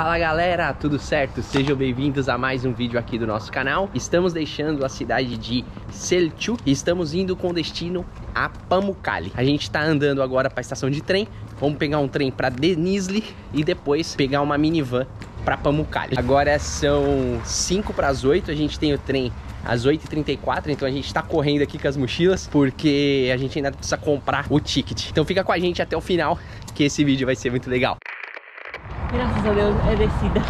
Fala galera, tudo certo? Sejam bem-vindos a mais um vídeo aqui do nosso canal. Estamos deixando a cidade de Selçuk e estamos indo com destino a Pamukkale. A gente está andando agora para a estação de trem. Vamos pegar um trem para Denizli e depois pegar uma minivan para Pamukkale. Agora são 5 para as 8, a gente tem o trem às 8h34, então a gente está correndo aqui com as mochilas porque a gente ainda precisa comprar o ticket. Então fica com a gente até o final que esse vídeo vai ser muito legal. Graças a Deus é descida.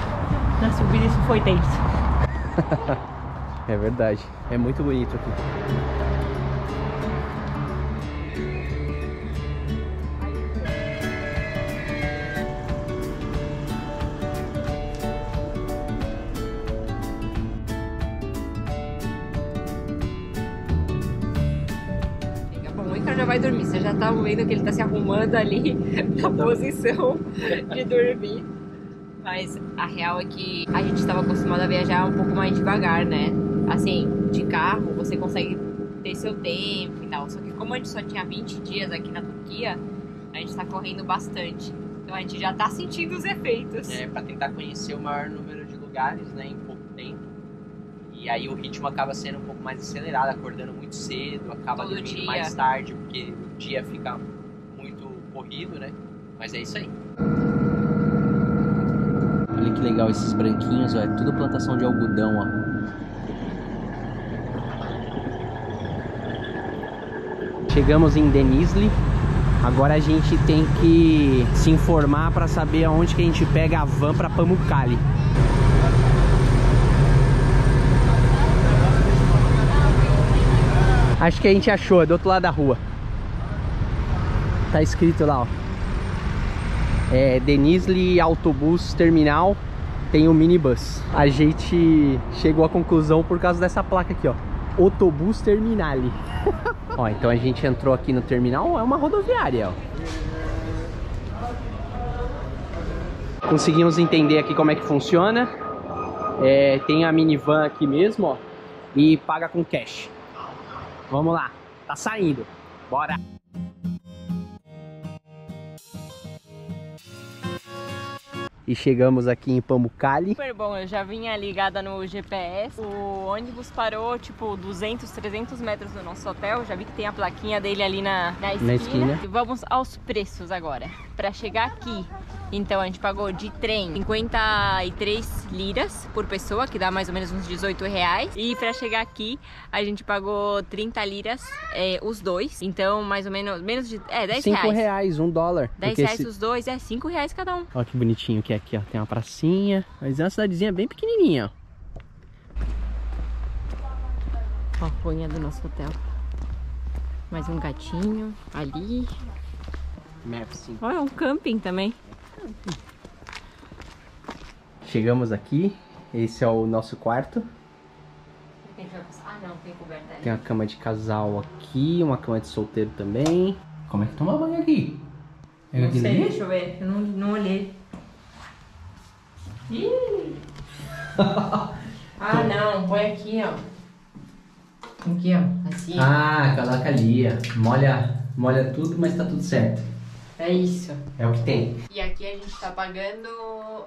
Na subida isso foi tenso. é verdade. É muito bonito aqui. já vai dormir. Você já tá vendo que ele tá se arrumando ali na posição de dormir. Mas a real é que a gente estava acostumado a viajar um pouco mais devagar, né? Assim, de carro você consegue ter seu tempo e tal. Só que como a gente só tinha 20 dias aqui na Turquia, a gente tá correndo bastante. Então a gente já tá sentindo os efeitos. É, pra tentar conhecer o maior número de lugares, né, em pouco tempo. E aí o ritmo acaba sendo um pouco mais acelerado, acordando muito cedo, acaba Todo dormindo dia. mais tarde, porque o dia fica muito corrido, né? Mas é isso aí. Olha que legal esses branquinhos, ó. É tudo plantação de algodão, ó. Chegamos em Denizli. Agora a gente tem que se informar para saber aonde que a gente pega a van para Pamukkale. Acho que a gente achou, é do outro lado da rua. Tá escrito lá, ó. É Denizli Autobus Terminal tem o minibus. A gente chegou à conclusão por causa dessa placa aqui, ó. Autobus Terminale. ó, então a gente entrou aqui no terminal, é uma rodoviária, ó. Conseguimos entender aqui como é que funciona. É, tem a minivan aqui mesmo, ó. E paga com cash. Vamos lá, tá saindo. Bora! E chegamos aqui em Pamukkale. Super bom, eu já vinha ligada no GPS. O ônibus parou tipo 200, 300 metros do nosso hotel. Já vi que tem a plaquinha dele ali na, na esquina. esquina. E vamos aos preços agora. Pra chegar aqui, então a gente pagou de trem 53 liras por pessoa, que dá mais ou menos uns 18 reais. E pra chegar aqui, a gente pagou 30 liras é, os dois. Então, mais ou menos, menos de. É, 10 5 reais. reais, um dólar. 10 Porque reais os dois, é 5 reais cada um. Olha que bonitinho que é aqui, ó. Tem uma pracinha. Mas é uma cidadezinha bem pequenininha, ó. Ó, a ruinha do nosso hotel. Mais um gatinho ali. Map 5. Ó, é um camping também. Chegamos aqui. Esse é o nosso quarto. Ah, não, tem coberta ali. Tem uma cama de casal aqui, uma cama de solteiro também. Como é que toma banho aqui? É Não aqui sei, deixa eu ver. Eu não, não olhei. Ih! ah, não. Põe aqui, ó. Aqui, ó. Assim. Ah, coloca ali, ó. Molha, molha tudo, mas tá tudo certo. É isso. É o que tem. E aqui a gente tá pagando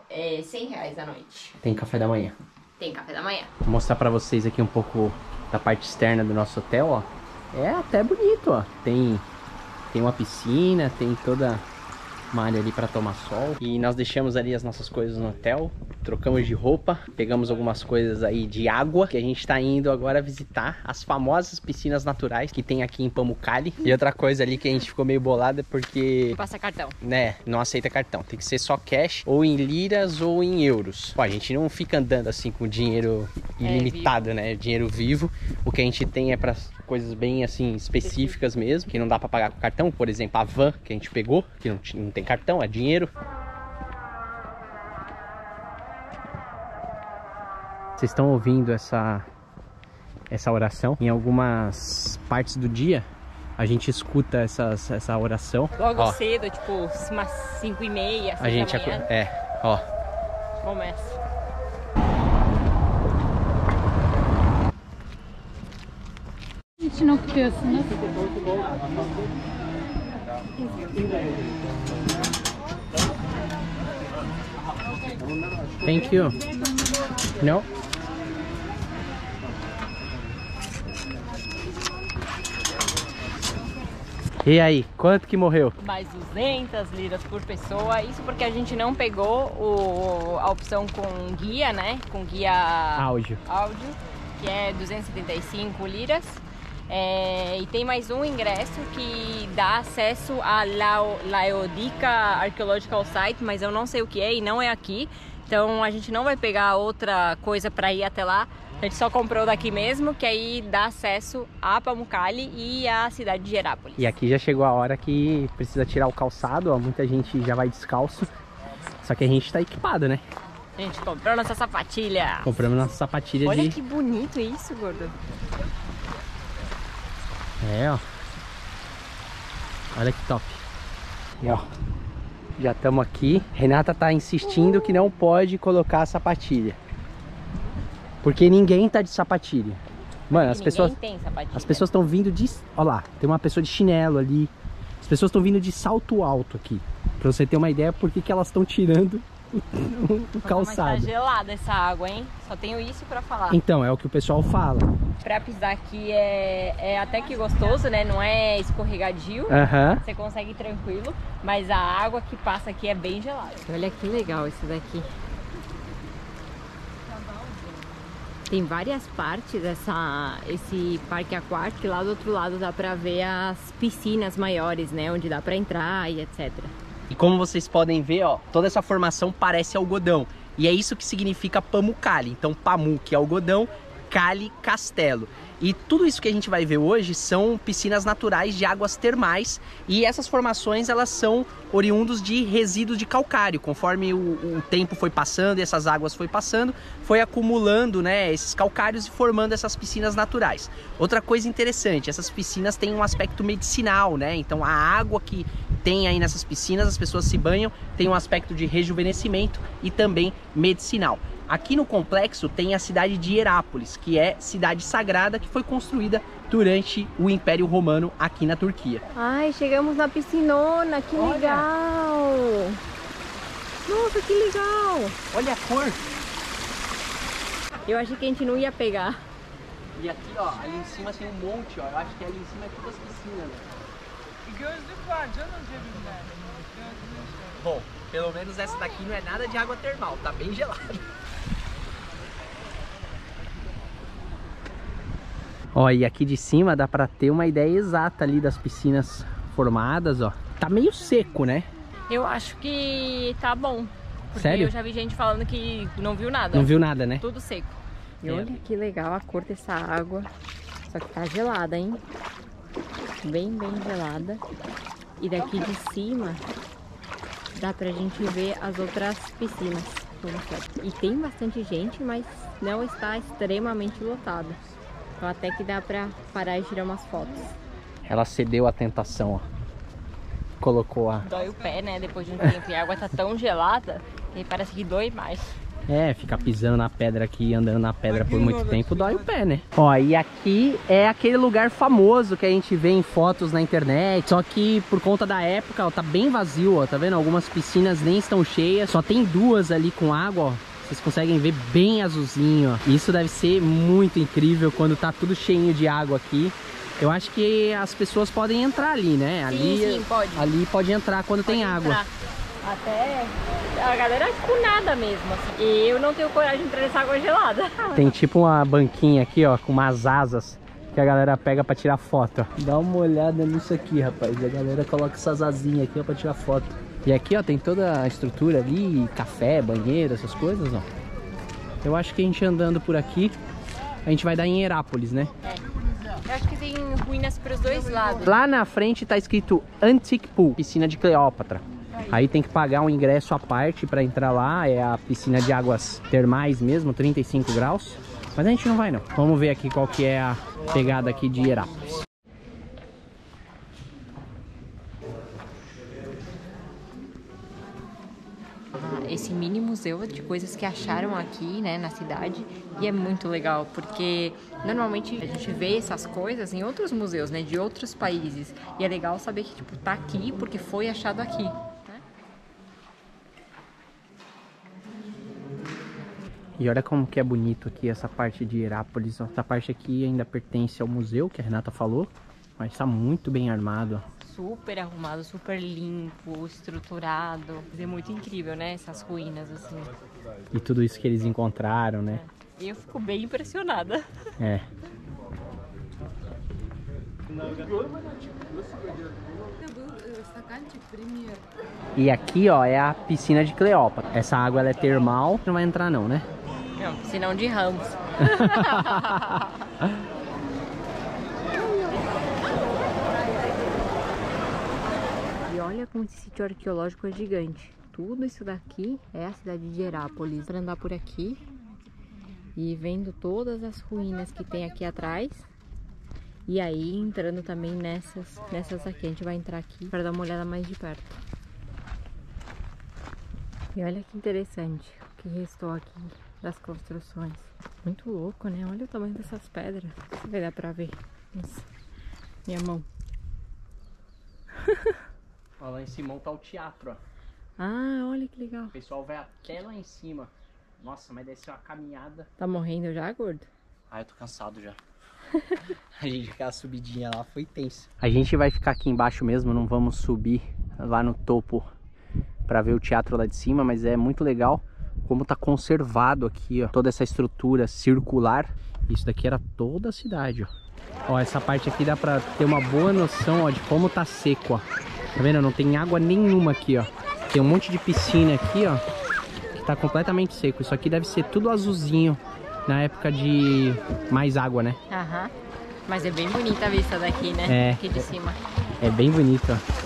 é, 100 reais a noite. Tem café da manhã. Tem café da manhã. Vou mostrar pra vocês aqui um pouco da parte externa do nosso hotel, ó. É até bonito, ó. Tem, tem uma piscina, tem toda uma área ali pra tomar sol. E nós deixamos ali as nossas coisas no hotel, trocamos de roupa, pegamos algumas coisas aí de água, que a gente tá indo agora visitar as famosas piscinas naturais que tem aqui em Pamukkale. E outra coisa ali que a gente ficou meio bolada é porque Passa cartão. né, não aceita cartão. Tem que ser só cash, ou em liras ou em euros. Pô, a gente não fica andando assim com dinheiro ilimitado, né? Dinheiro vivo. O que a gente tem é para coisas bem assim específicas mesmo, que não dá para pagar com cartão. Por exemplo, a van que a gente pegou, que não, não tem cartão, é dinheiro. Vocês estão ouvindo essa essa oração em algumas partes do dia? A gente escuta essas, essa oração. Logo Ó, cedo, tipo, umas 5 e meia, a gente da acu- manhã, é, ó, começa. Okuyorsunuz. Thank you. No? E aí, quanto que morreu? Mais 200 liras por pessoa. Isso porque a gente não pegou o, a opção com guia, né? Com guia Áudio. áudio, que é 275 liras. É, e tem mais um ingresso que dá acesso Lao, Laodica Archaeological Site, mas eu não sei o que é e não é aqui. Então a gente não vai pegar outra coisa para ir até lá. A gente só comprou daqui mesmo, que aí dá acesso a Pamukkale e à cidade de Gerápolis. E aqui já chegou a hora que precisa tirar o calçado, ó. Muita gente já vai descalço. Só que a gente tá equipado, né? A gente comprou nossa sapatilha. Compramos nossa sapatilha Olha de. que bonito isso, gordo. É, ó. Olha que top. E ó. Já estamos aqui. Renata tá insistindo que não pode colocar a sapatilha. Porque ninguém tá de sapatilha. Mano, as Ninguém pessoas. tem sapatilha. As pessoas estão vindo de. Olha lá, tem uma pessoa de chinelo ali. As pessoas estão vindo de salto alto aqui. Pra você ter uma ideia por que que elas estão tirando o, o- o Mas tá calçado. gelada essa água, hein? Só tenho isso pra falar. Então, é o que o pessoal fala. Pra pisar aqui é, é até que gostoso, né? Não é escorregadio. Aham. Você consegue ir tranquilo, mas a água que passa aqui é bem gelada. Olha que legal isso daqui. Tem várias partes dessa esse parque aquático lá do outro lado dá pra ver as piscinas maiores, né, onde dá pra entrar e etc. E como vocês podem ver, ó, toda essa formação parece algodão. E é isso que significa Pamukkale. Então, Pamuk é algodão, Kali, castelo. E tudo isso que a gente vai ver hoje são piscinas naturais de águas termais. E essas formações, elas são oriundos de resíduos de calcário. Conforme o, o tempo foi passando e essas águas foi passando, foi acumulando, né, esses calcários e formando essas piscinas naturais. Outra coisa interessante, essas piscinas têm um aspecto medicinal, né? Então, a água que tem aí nessas piscinas, as pessoas se banham, tem um aspecto de rejuvenescimento e também medicinal. Aqui no complexo tem a cidade de Herápolis, que é cidade sagrada que foi construída durante o Império Romano aqui na Turquia. Ai, chegamos na piscinona, que Olha. legal! Nossa, que legal! Olha a cor! Eu achei que a gente não ia pegar. E aqui, ó, ali em cima tem um monte, ó. Eu acho que ali em cima é todas as piscinas. Né? Gözlük var canım cebimde. Gözlüğü Bom, pelo menos essa daqui não é nada de água termal, tá bem gelada. Ó, e aqui de cima dá pra ter uma ideia exata ali das piscinas formadas, ó. Tá meio seco, né? Eu acho que tá bom. Porque Sério? eu já vi gente falando que não viu nada. Não viu nada, né? Tudo seco. E olha que legal a cor dessa água. Só que tá gelada, hein? Bem, bem gelada. E daqui de cima dá pra gente ver as outras piscinas. Mostrar. E tem bastante gente, mas não está extremamente lotado. Então até que dá pra parar e tirar umas fotos. Ela cedeu à tentação, ó. Colocou a. Dói o pé, né? Depois de um tempo. E a água tá tão gelada que parece que dói mais. É, ficar pisando na pedra aqui, andando na pedra por muito tempo, dói o pé, né? Ó, e aqui é aquele lugar famoso que a gente vê em fotos na internet. Só que por conta da época, ó, tá bem vazio, ó. Tá vendo? Algumas piscinas nem estão cheias. Só tem duas ali com água, ó. Vocês conseguem ver bem azulzinho, ó. Isso deve ser muito incrível quando tá tudo cheinho de água aqui. Eu acho que as pessoas podem entrar ali, né? Ali, sim, pode. ali pode entrar quando tem Pode água. entrar. Até a galera com nada mesmo, assim. E eu não tenho coragem de entrar nessa água gelada. Tem tipo uma banquinha aqui, ó, com umas asas que a galera pega pra tirar foto. Dá uma olhada nisso aqui, rapaz. A galera coloca essas asinhas aqui, ó, pra tirar foto. E aqui, ó, tem toda a estrutura ali, café, banheiro, essas coisas, ó. Eu acho que a gente andando por aqui, a gente vai dar em Herápolis, né? Eu acho que tem ruínas pros dois lados. Lá na frente tá escrito Antique Pool, piscina de Cleópatra. Aí tem que pagar um ingresso à parte pra entrar lá, é a piscina de águas termais mesmo, 35 graus. Mas a gente não vai não. Vamos ver aqui qual que é a pegada aqui de Herápolis. Esse mini museu de coisas que acharam aqui, né, na cidade. E é muito legal, porque normalmente a gente vê essas coisas em outros museus, né, de outros países. E é legal saber que, tipo, tá aqui porque foi achado aqui. E olha como que é bonito aqui essa parte de Herápolis. Essa parte aqui ainda pertence ao museu, que a Renata falou. Mas tá muito bem armado. Super arrumado, super limpo, estruturado. É muito incrível, né? Essas ruínas, assim. E tudo isso que eles encontraram, né? E eu fico bem impressionada. É. E aqui, ó, é a piscina de Cleópatra. Essa água é termal, não vai entrar não, né? Não, senão de ramos. E olha como esse sítio arqueológico é gigante. Tudo isso daqui é a cidade de Herápolis. Para andar por aqui e vendo todas as ruínas que tem aqui atrás. E aí entrando também nessas, nessas aqui. A gente vai entrar aqui para dar uma olhada mais de perto. E olha que interessante o que restou aqui das construções. Muito louco, né? Olha o tamanho dessas pedras. Se vai dar pra ver. Nossa, minha mão. Ó, lá em cima tá o teatro, ó. Ah, olha que legal. O pessoal vai até lá em cima. Nossa, mas deve ser uma caminhada. Tá morrendo já, gordo? Ah, eu tô cansado já. a gente aquela subidinha lá foi tensa. A gente vai ficar aqui embaixo mesmo, não vamos subir lá no topo para ver o teatro lá de cima, mas é muito legal como tá conservado aqui, ó, toda essa estrutura circular. Isso daqui era toda a cidade, ó. Ó, essa parte aqui dá pra ter uma boa noção, ó, de como tá seco, ó. Tá vendo? Não tem água nenhuma aqui, ó. Tem um monte de piscina aqui, ó, que tá completamente seco. Isso aqui deve ser tudo azulzinho na época de mais água, né? Aham. Mas é bem bonita a vista daqui, né? É. Aqui de cima. É bem bonito, ó.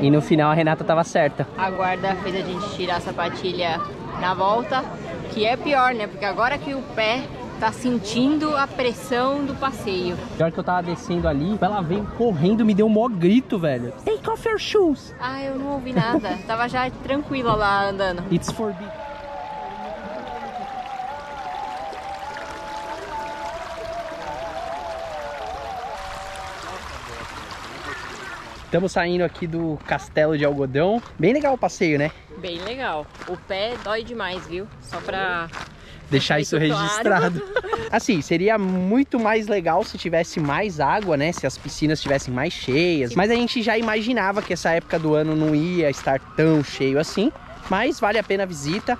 E no final a Renata tava certa. A guarda fez a gente tirar a sapatilha na volta, que é pior, né? Porque agora que o pé tá sentindo a pressão do passeio. Pior que eu tava descendo ali, ela veio correndo, me deu um maior grito, velho. Take off your shoes. Ah, eu não ouvi nada. Tava já tranquila lá andando. It's forbidden. Estamos saindo aqui do Castelo de Algodão. Bem legal o passeio, né? Bem legal. O pé dói demais, viu? Só pra Deixar isso registrado. Assim, seria muito mais legal se tivesse mais água, né? Se as piscinas estivessem mais cheias. Mas a gente já imaginava que essa época do ano não ia estar tão cheio assim. Mas vale a pena a visita.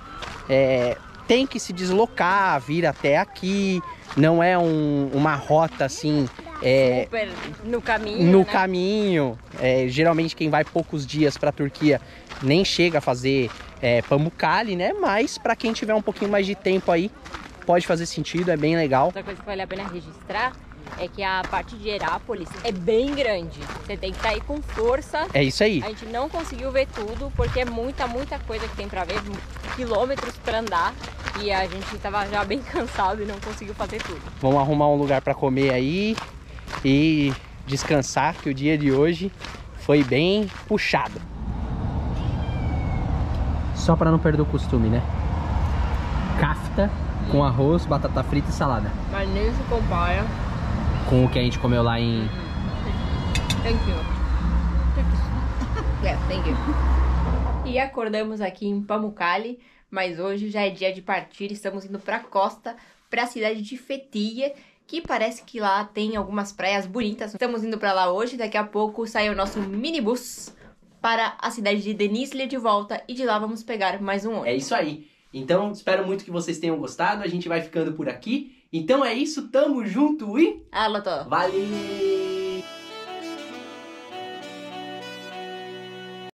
É, tem que se deslocar, vir até aqui. Não é um- uma rota assim. é, super no caminho. no né? caminho. É, geralmente quem vai poucos dias para a Turquia nem chega a fazer é, Pamukkale, né? Mas para quem tiver um pouquinho mais de tempo aí, pode fazer sentido, é bem legal. Outra coisa que vale a pena registrar é que a parte de Herápolis é bem grande. Você tem que estar aí com força. É isso aí. A gente não conseguiu ver tudo porque é muita, muita coisa que tem pra ver, quilômetros pra andar. E a gente tava já bem cansado e não conseguiu fazer tudo. Vamos arrumar um lugar para comer aí e descansar, que o dia de hoje foi bem puxado. Só para não perder o costume, né? Kafta com arroz, batata frita e salada. Mas nem se compara. Com o que a gente comeu lá em Thank you. Yeah, thank you. E acordamos aqui em Pamukkale, mas hoje já é dia de partir. Estamos indo pra costa, pra cidade de Fethiye, que parece que lá tem algumas praias bonitas. Estamos indo pra lá hoje, daqui a pouco sai o nosso minibus para a cidade de Denizli de volta e de lá vamos pegar mais um ônibus. É isso aí. Então, espero muito que vocês tenham gostado. A gente vai ficando por aqui. Então é isso, tamo junto e Lotó. valeu!